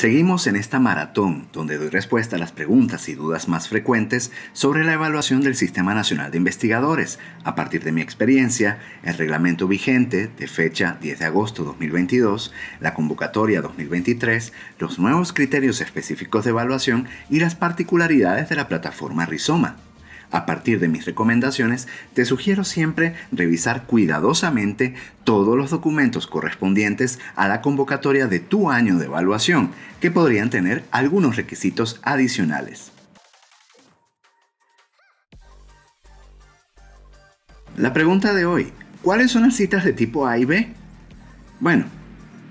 Seguimos en esta maratón donde doy respuesta a las preguntas y dudas más frecuentes sobre la evaluación del Sistema Nacional de Investigadores a partir de mi experiencia, el reglamento vigente de fecha 10 de agosto 2022, la convocatoria 2023, los nuevos criterios específicos de evaluación y las particularidades de la plataforma Rizoma. A partir de mis recomendaciones, te sugiero siempre revisar cuidadosamente todos los documentos correspondientes a la convocatoria de tu año de evaluación, que podrían tener algunos requisitos adicionales. La pregunta de hoy, ¿cuáles son las citas de tipo A y B? Bueno,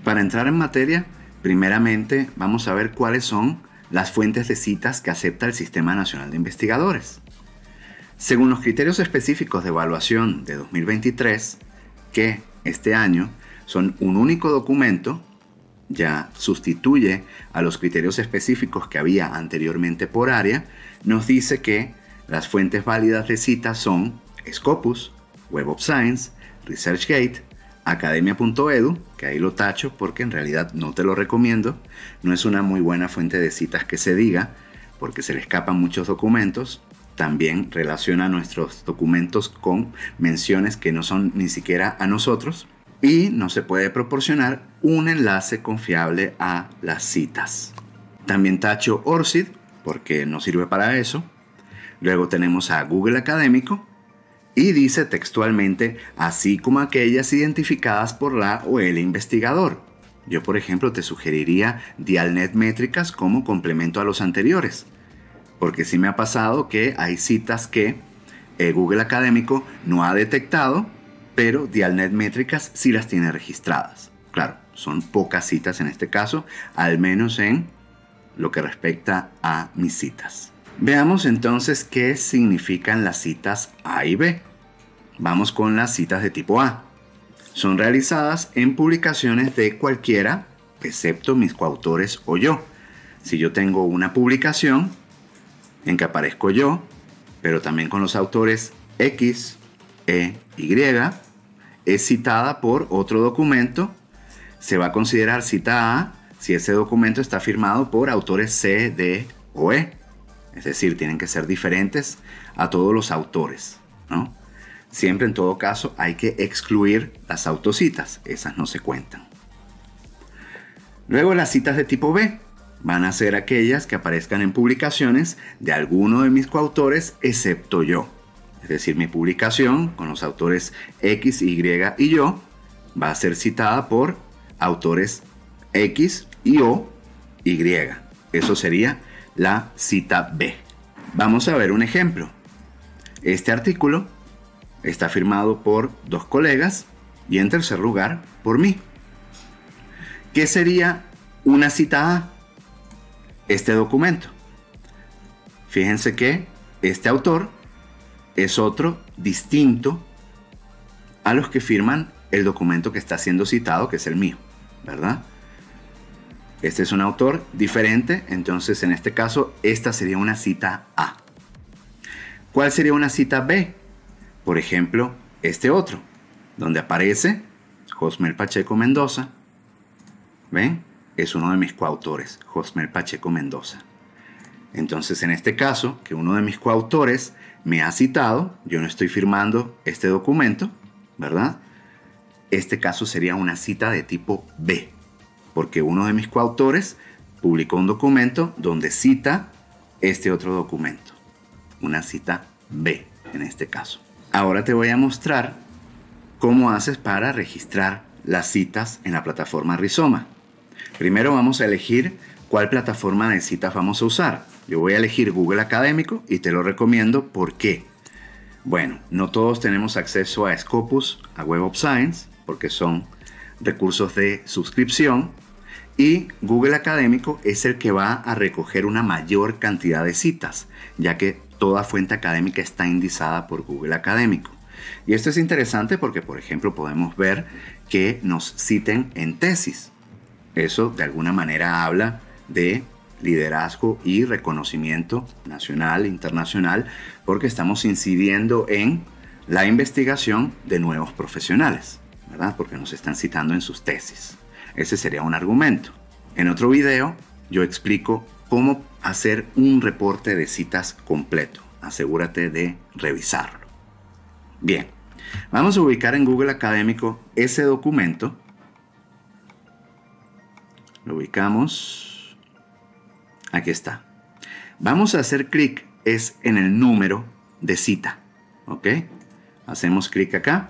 para entrar en materia, primeramente vamos a ver cuáles son las fuentes de citas que acepta el Sistema Nacional de Investigadores. Según los criterios específicos de evaluación de 2023, que este año son un único documento, ya sustituye a los criterios específicos que había anteriormente por área, nos dice que las fuentes válidas de cita son Scopus, Web of Science, ResearchGate, academia.edu, que ahí lo tacho porque en realidad no te lo recomiendo, no es una muy buena fuente de citas que se diga, porque se le escapan muchos documentos, también relaciona nuestros documentos con menciones que no son ni siquiera a nosotros y no se puede proporcionar un enlace confiable a las citas. También tacho ORCID porque no sirve para eso. Luego tenemos a Google Académico y dice textualmente así como aquellas identificadas por la o el investigador. Yo por ejemplo te sugeriría Dialnet Métricas como complemento a los anteriores porque sí me ha pasado que hay citas que eh, Google Académico no ha detectado, pero Dialnet Métricas sí las tiene registradas. Claro, son pocas citas en este caso, al menos en lo que respecta a mis citas. Veamos entonces qué significan las citas A y B. Vamos con las citas de tipo A. Son realizadas en publicaciones de cualquiera, excepto mis coautores o yo. Si yo tengo una publicación, en que aparezco yo, pero también con los autores X, E, Y, es citada por otro documento, se va a considerar cita A si ese documento está firmado por autores C, D o E. Es decir, tienen que ser diferentes a todos los autores, ¿no? Siempre en todo caso hay que excluir las autocitas, esas no se cuentan. Luego las citas de tipo B van a ser aquellas que aparezcan en publicaciones de alguno de mis coautores excepto yo. Es decir, mi publicación con los autores X, Y y yo va a ser citada por autores X y O, Y. Eso sería la cita B. Vamos a ver un ejemplo. Este artículo está firmado por dos colegas y en tercer lugar por mí. ¿Qué sería una cita A? Este documento. Fíjense que este autor es otro distinto a los que firman el documento que está siendo citado, que es el mío, ¿verdad? Este es un autor diferente, entonces en este caso esta sería una cita A. ¿Cuál sería una cita B? Por ejemplo, este otro, donde aparece Josmel Pacheco Mendoza. ¿Ven? Es uno de mis coautores, Josmel Pacheco Mendoza. Entonces, en este caso, que uno de mis coautores me ha citado, yo no estoy firmando este documento, ¿verdad? Este caso sería una cita de tipo B, porque uno de mis coautores publicó un documento donde cita este otro documento, una cita B en este caso. Ahora te voy a mostrar cómo haces para registrar las citas en la plataforma Rizoma. Primero vamos a elegir cuál plataforma de citas vamos a usar. Yo voy a elegir Google Académico y te lo recomiendo. ¿Por qué? Bueno, no todos tenemos acceso a Scopus, a Web of Science, porque son recursos de suscripción. Y Google Académico es el que va a recoger una mayor cantidad de citas, ya que toda fuente académica está indizada por Google Académico. Y esto es interesante porque, por ejemplo, podemos ver que nos citen en tesis. Eso de alguna manera habla de liderazgo y reconocimiento nacional internacional porque estamos incidiendo en la investigación de nuevos profesionales, ¿verdad? Porque nos están citando en sus tesis. Ese sería un argumento. En otro video yo explico cómo hacer un reporte de citas completo. Asegúrate de revisarlo. Bien, vamos a ubicar en Google Académico ese documento. Lo ubicamos. Aquí está. Vamos a hacer clic es en el número de cita. ¿Ok? Hacemos clic acá.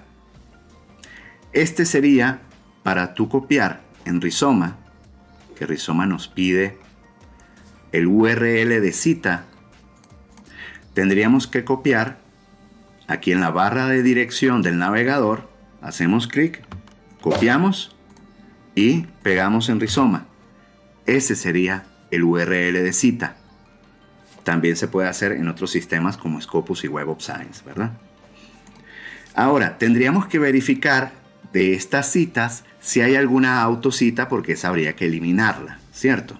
Este sería para tú copiar en Rizoma, que Rizoma nos pide el URL de cita, tendríamos que copiar aquí en la barra de dirección del navegador, hacemos clic, copiamos y pegamos en Rizoma. Ese sería el URL de cita. También se puede hacer en otros sistemas como Scopus y Web of Science, ¿verdad? Ahora, tendríamos que verificar de estas citas si hay alguna autocita porque esa habría que eliminarla, ¿cierto?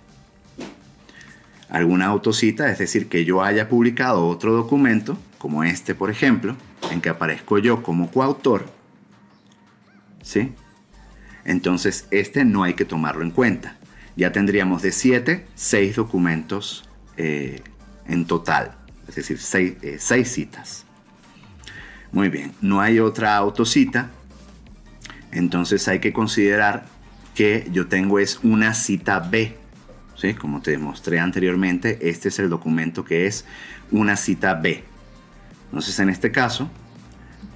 Alguna autocita, es decir, que yo haya publicado otro documento, como este por ejemplo, en que aparezco yo como coautor, ¿sí? Entonces este no hay que tomarlo en cuenta. Ya tendríamos de 7, 6 documentos eh, en total, es decir, 6 eh, citas. Muy bien, no hay otra autocita, entonces hay que considerar que yo tengo es una cita B, ¿sí? Como te demostré anteriormente, este es el documento que es una cita B. Entonces en este caso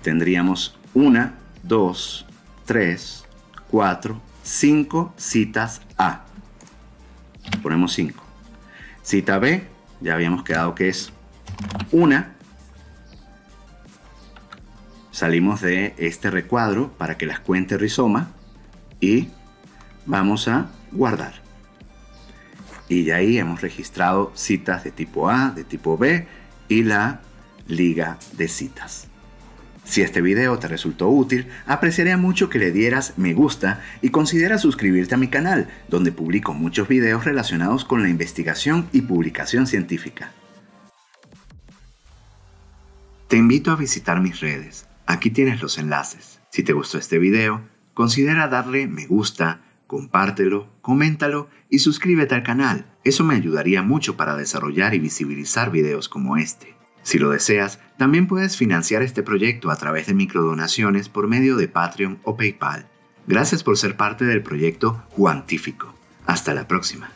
tendríamos una, dos, tres, cuatro, cinco citas A. Ponemos 5. Cita B, ya habíamos quedado que es una. Salimos de este recuadro para que las cuente Rizoma y vamos a guardar. Y de ahí hemos registrado citas de tipo A, de tipo B y la liga de citas. Si este video te resultó útil, apreciaría mucho que le dieras me gusta y considera suscribirte a mi canal, donde publico muchos videos relacionados con la investigación y publicación científica. Te invito a visitar mis redes. Aquí tienes los enlaces. Si te gustó este video, considera darle me gusta, compártelo, coméntalo y suscríbete al canal. Eso me ayudaría mucho para desarrollar y visibilizar videos como este. Si lo deseas, también puedes financiar este proyecto a través de microdonaciones por medio de Patreon o PayPal. Gracias por ser parte del proyecto Juantífico. Hasta la próxima.